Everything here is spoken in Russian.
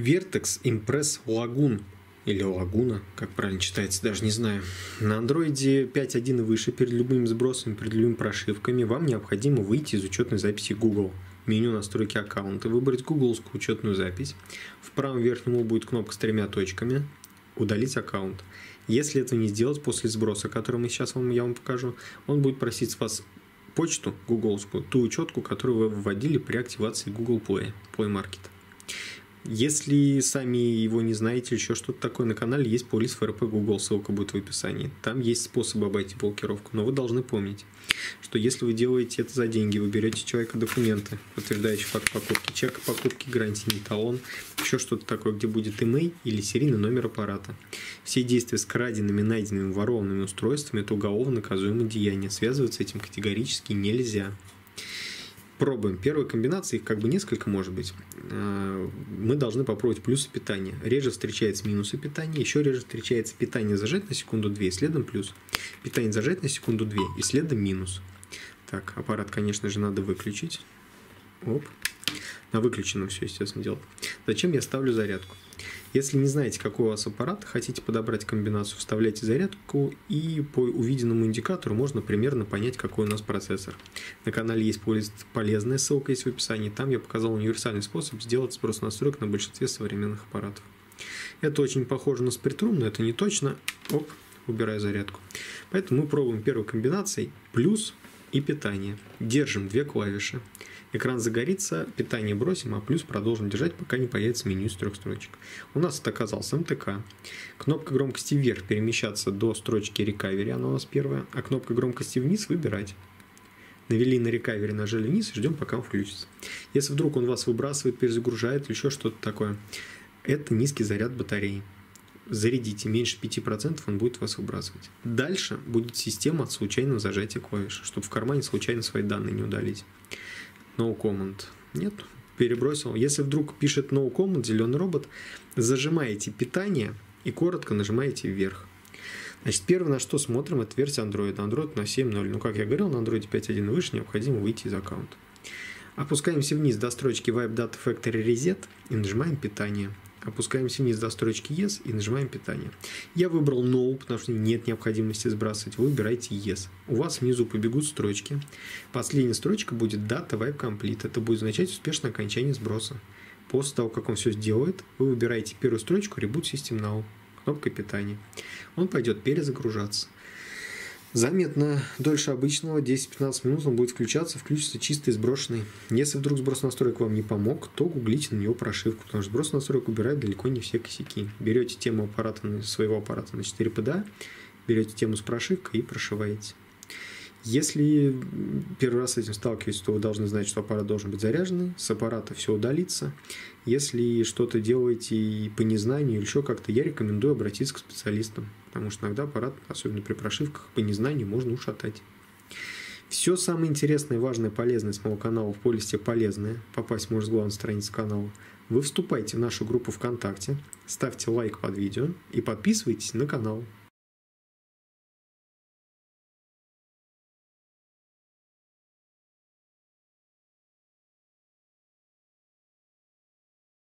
Vertex Impress Lagoon или Лагуна, как правильно читается, даже не знаю. На андроиде 5.1 и выше перед любыми сбросами, перед любыми прошивками вам необходимо выйти из учетной записи Google. Меню настройки аккаунта, выбрать гугловскую учетную запись. В правом верхнем углу будет кнопка с тремя точками «Удалить аккаунт». Если этого не сделать после сброса, который мы сейчас вам, я вам покажу, он будет просить вас почту гугловскую, ту учетку, которую вы вводили при активации Google Play, Play Market. Если сами его не знаете, еще что-то такое, на канале есть полис ФРП Google, ссылка будет в описании. Там есть способы обойти блокировку, но вы должны помнить, что если вы делаете это за деньги, вы берете человека документы, подтверждающие факт покупки, чек покупки, гарантийный талон, еще что-то такое, где будет имей или серийный номер аппарата. Все действия с краденными, найденными, ворованными устройствами – это уголовно наказуемое деяние. Связываться этим категорически нельзя пробуем. Первой комбинации, их как бы несколько может быть. Э, мы должны попробовать плюсы питания. Реже встречается минусы питания, еще реже встречается питание зажать на секунду 2 и следом плюс. Питание зажать на секунду 2 и следом минус. Так, аппарат, конечно же, надо выключить. Оп. На выключенном все, естественно, делать. Зачем я ставлю зарядку? Если не знаете, какой у вас аппарат, хотите подобрать комбинацию, вставляйте зарядку и по увиденному индикатору можно примерно понять, какой у нас процессор. На канале есть полезная ссылка есть в описании, там я показал универсальный способ сделать сброс настроек на большинстве современных аппаратов. Это очень похоже на спритрум, но это не точно. Оп, убираю зарядку. Поэтому мы пробуем первой комбинацией плюс и питание. Держим две клавиши. Экран загорится, питание бросим, а плюс продолжим держать, пока не появится меню из трех строчек. У нас это оказался МТК. Кнопка громкости вверх перемещаться до строчки рекавери, она у нас первая, а кнопка громкости вниз выбирать. Навели на рекавери, нажали вниз ждем, пока он включится. Если вдруг он вас выбрасывает, перезагружает или еще что-то такое, это низкий заряд батареи зарядите меньше 5%, он будет вас выбрасывать. Дальше будет система от случайного зажатия клавиш, чтобы в кармане случайно свои данные не удалить no comment. Нет, перебросил. Если вдруг пишет no comment, зеленый робот, зажимаете питание и коротко нажимаете вверх. Значит, первое, на что смотрим, это версия Android. Android на 7.0. Ну, как я говорил, на Android 5.1 и выше необходимо выйти из аккаунта. Опускаемся вниз до строчки Vibe Data Factory Reset и нажимаем питание. Опускаемся вниз до строчки Yes и нажимаем питание. Я выбрал No, потому что нет необходимости сбрасывать. Вы выбираете Yes. У вас внизу побегут строчки. Последняя строчка будет Data Wipe Complete. Это будет означать успешное окончание сброса. После того, как он все сделает, вы выбираете первую строчку Reboot System Now, кнопкой питания. Он пойдет перезагружаться заметно дольше обычного, 10-15 минут он будет включаться, включится чистый сброшенный. Если вдруг сброс настроек вам не помог, то гуглите на него прошивку, потому что сброс настроек убирает далеко не все косяки. Берете тему аппарата, своего аппарата на 4 PDA, берете тему с прошивкой и прошиваете. Если первый раз с этим сталкиваетесь, то вы должны знать, что аппарат должен быть заряженный, с аппарата все удалится. Если что-то делаете по незнанию или еще как-то, я рекомендую обратиться к специалистам, потому что иногда аппарат, особенно при прошивках, по незнанию можно ушатать. Все самое интересное, важное, полезное с моего канала в полисте полезное, попасть может с главной страницы канала, вы вступайте в нашу группу ВКонтакте, ставьте лайк под видео и подписывайтесь на канал.